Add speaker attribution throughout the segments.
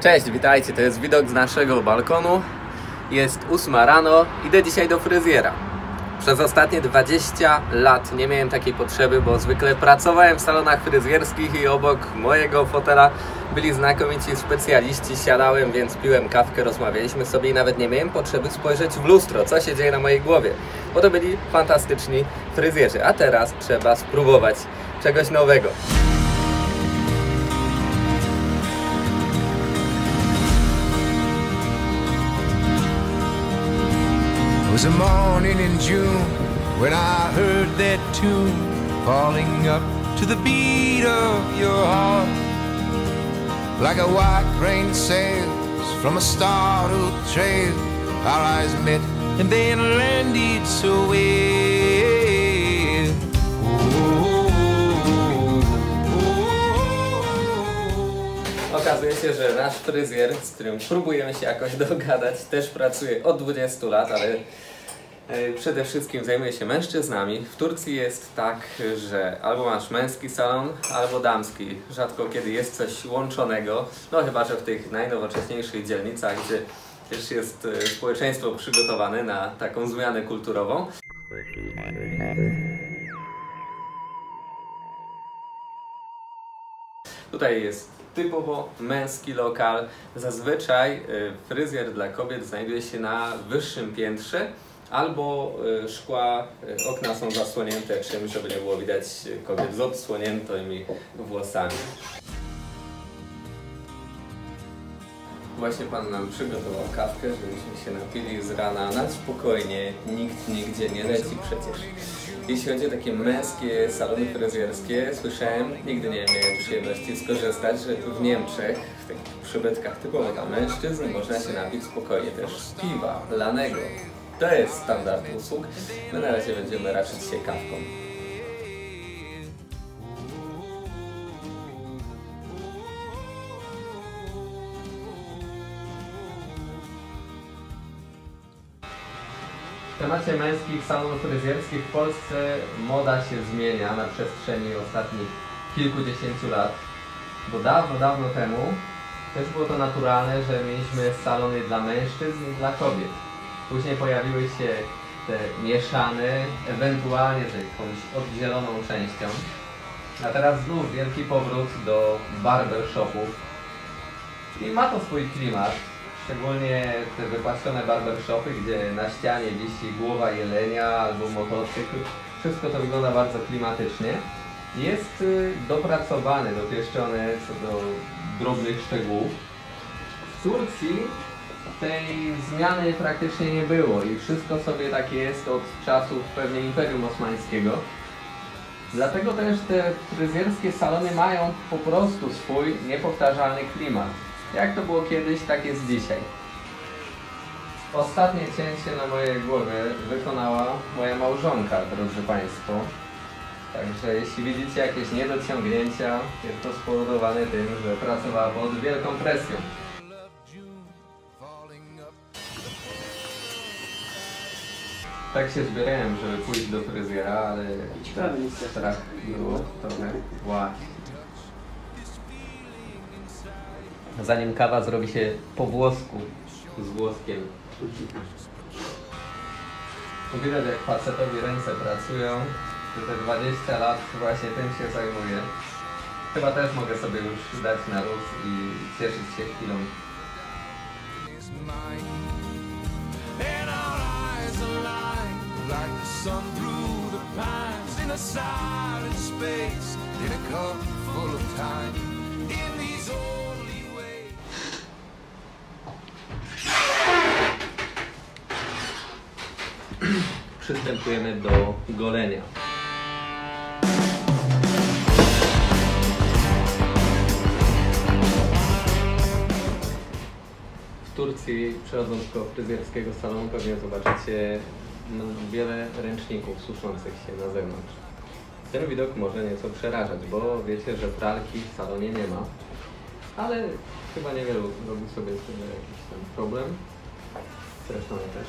Speaker 1: Cześć, witajcie, to jest widok z naszego balkonu. Jest ósma rano, idę dzisiaj do fryzjera. Przez ostatnie 20 lat nie miałem takiej potrzeby, bo zwykle pracowałem w salonach fryzjerskich i obok mojego fotela byli znakomici specjaliści. Siadałem, więc piłem kawkę, rozmawialiśmy sobie i nawet nie miałem potrzeby spojrzeć w lustro, co się dzieje na mojej głowie, bo to byli fantastyczni fryzjerzy. A teraz trzeba spróbować czegoś nowego.
Speaker 2: Was a morning in June when I heard that tune falling up to the beat of your heart. Like a white rain sails from a startled trail, our eyes met and then landed so well.
Speaker 1: Okazuje się, że nasz fryzjer, z którym próbujemy się jakoś dogadać, też pracuje od 20 lat, ale e, przede wszystkim zajmuje się mężczyznami. W Turcji jest tak, że albo masz męski salon, albo damski. Rzadko kiedy jest coś łączonego, no chyba, że w tych najnowocześniejszych dzielnicach, gdzie też jest e, społeczeństwo przygotowane na taką zmianę kulturową. Tutaj jest typowo męski lokal. Zazwyczaj y, fryzjer dla kobiet znajduje się na wyższym piętrze albo y, szkła, y, okna są zasłonięte czymś, żeby nie było widać kobiet z odsłoniętymi włosami. Właśnie Pan nam przygotował kawkę, żebyśmy się napili z rana na spokojnie, nikt nigdzie nie leci przecież. Jeśli chodzi o takie męskie salony fryzjerskie, słyszałem, nigdy nie miałem przyjemności skorzystać, że w Niemczech, w takich przybytkach typowo dla mężczyzn, można się napić spokojnie też piwa, lanego. To jest standard usług. My na razie będziemy raczyć się kawką. Temacie męskich salonów fryzjerskich w Polsce moda się zmienia na przestrzeni ostatnich kilkudziesięciu lat. Bo dawno, dawno temu też było to naturalne, że mieliśmy salony dla mężczyzn i dla kobiet. Później pojawiły się te mieszane, ewentualnie z jakąś oddzieloną częścią. A teraz znów wielki powrót do barbershopów. I ma to swój klimat. Szczególnie te wypatrzone barbershopy, gdzie na ścianie wisi głowa jelenia albo motocykl. Wszystko to wygląda bardzo klimatycznie. Jest y, dopracowane, dopieszczone co do drobnych szczegółów. W Turcji tej zmiany praktycznie nie było i wszystko sobie tak jest od czasów pewnie Imperium Osmańskiego. Dlatego też te fryzjerskie salony mają po prostu swój niepowtarzalny klimat. Jak to było kiedyś, tak jest dzisiaj. Ostatnie cięcie na mojej głowie wykonała moja małżonka, drodzy Państwo. Także jeśli widzicie jakieś niedociągnięcia, jest to spowodowane tym, że pracowała pod wielką presją. Tak się zbierałem, żeby pójść do fryzjera, ale strach było trochę. Właśnie. Zanim kawa zrobi się po włosku, z włoskiem. Widać jak facetowi ręce pracują, że te 20 lat właśnie tym się zajmuje. Chyba też mogę sobie już dać na luz i cieszyć się chwilą.
Speaker 2: in a silent space, in a cup full of time.
Speaker 1: Przystępujemy do golenia. W Turcji, przechodząc koło fryzjerskiego salonu, pewnie zobaczycie wiele ręczników suszących się na zewnątrz. Ten widok może nieco przerażać, bo wiecie, że pralki w salonie nie ma. Ale chyba niewielu robi sobie z tym jakiś tam problem. Zresztą ja też.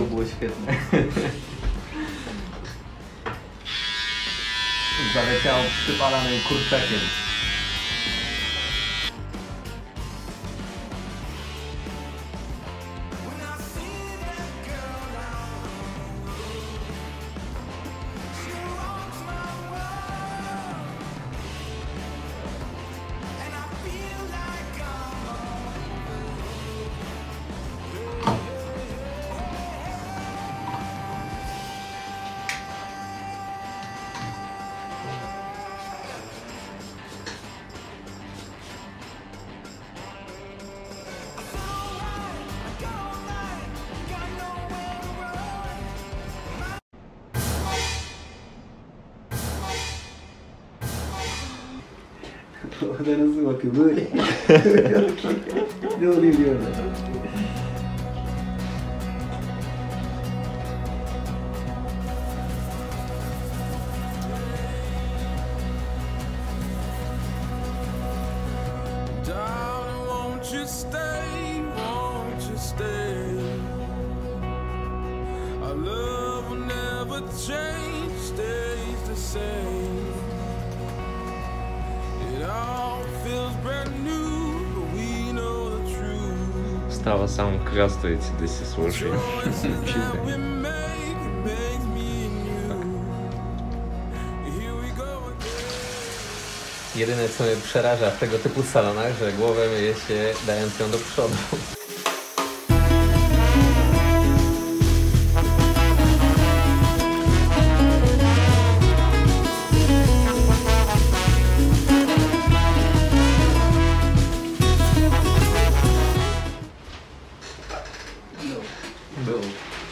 Speaker 1: To było świetne. Zaleciało przypalanym kurczakiem.
Speaker 3: Orada nasıl bakıyor böyle. ne
Speaker 4: oluyor diyor. You. Here we go again.
Speaker 1: Jedyne co mnie przeraża w tego typu salonach, że głowę myje się dając ją do przodu.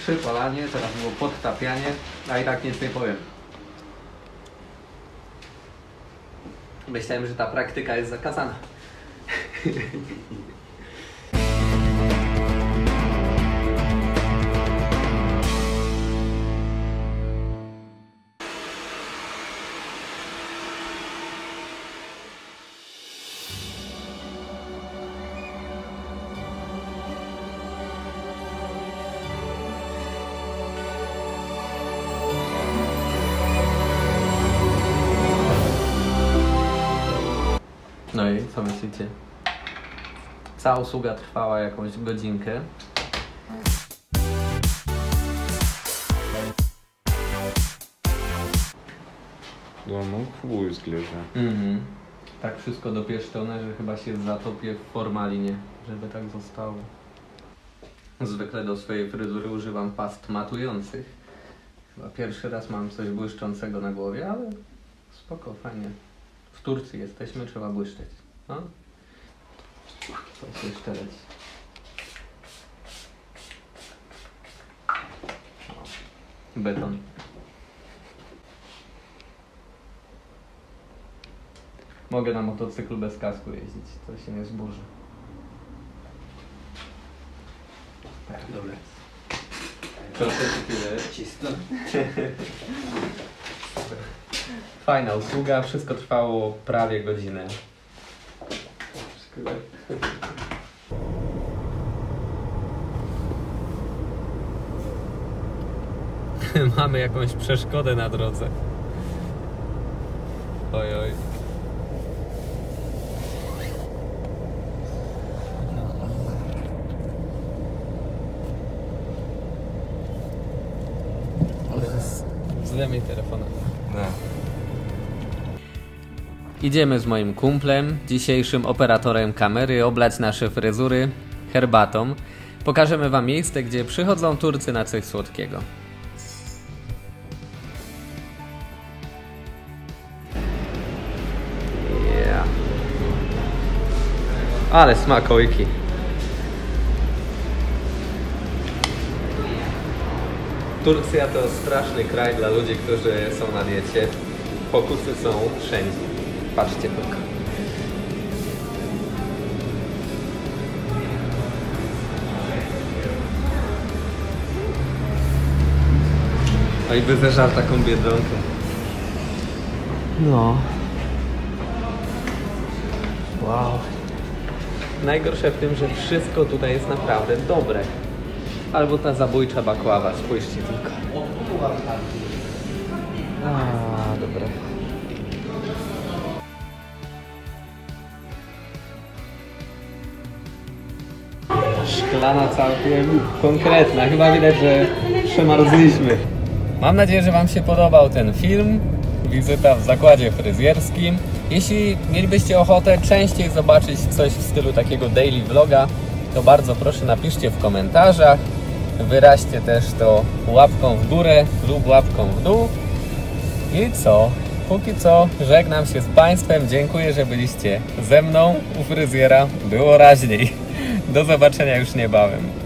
Speaker 1: Przypalanie, teraz było podtapianie, a i tak nic nie powiem. Myślałem, że ta praktyka jest zakazana. co myślicie? Cała usługa trwała jakąś godzinkę.
Speaker 5: No, no chuj zgleże.
Speaker 1: Mhm. Tak wszystko dopieszczone, że chyba się zatopię w formalinie, żeby tak zostało. Zwykle do swojej fryzury używam past matujących. Chyba pierwszy raz mam coś błyszczącego na głowie, ale spoko, fajnie. W Turcji jesteśmy, trzeba błyszczeć. No. Coś jeszcze leci. Beton. Mogę na motocyklu bez kasku jeździć, to się nie zburzy.
Speaker 3: Dobra.
Speaker 1: Proszę chwilę.
Speaker 3: Cisno.
Speaker 1: Fajna usługa, wszystko trwało prawie godzinę. Mamy jakąś przeszkodę na drodze. Oj, oj. Zdejmij telefon.
Speaker 5: Да.
Speaker 1: Idziemy z moim kumplem, dzisiejszym operatorem kamery, oblać nasze fryzury herbatą. Pokażemy Wam miejsce, gdzie przychodzą Turcy na coś słodkiego. Yeah. Ale smakołyki. Turcja to straszny kraj dla ludzi, którzy są na diecie. Pokusy są wszędzie. Patrzcie tylko. Oj, by zeżar taką biedronkę. No. Wow. Najgorsze w tym, że wszystko tutaj jest naprawdę dobre. Albo ta zabójcza bakława, spójrzcie tylko. A, dobre. Szklana całkiem konkretna. Chyba widać, że przemarzliśmy. Mam nadzieję, że Wam się podobał ten film. Wizyta w zakładzie fryzjerskim. Jeśli mielibyście ochotę częściej zobaczyć coś w stylu takiego daily vloga, to bardzo proszę napiszcie w komentarzach. Wyraźcie też to łapką w górę lub łapką w dół. I co? Póki co żegnam się z Państwem. Dziękuję, że byliście ze mną u fryzjera. Było raźniej. Do zobaczenia już niebawem.